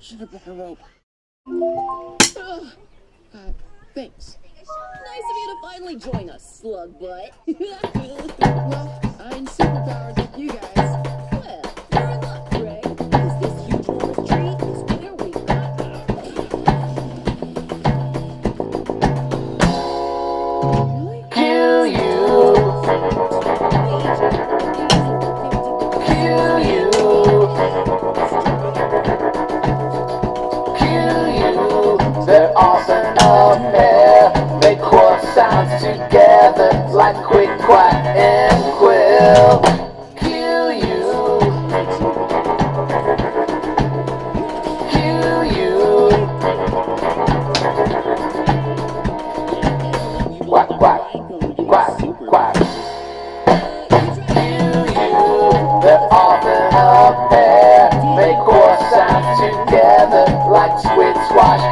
Should have brought a rope. Uh, thanks. Nice of you to finally join us, slug butt. Well, I ain't superpowered like you guys. well, you're in luck, Greg. Because this huge enormous tree is where we got Really? Q U, Q U, They're often a pair. They chord sounds together like quick, quack, and quill. Q U, Q U. Quack, quack, quack, quack. They're often a pair. Sounds together like squid, squash,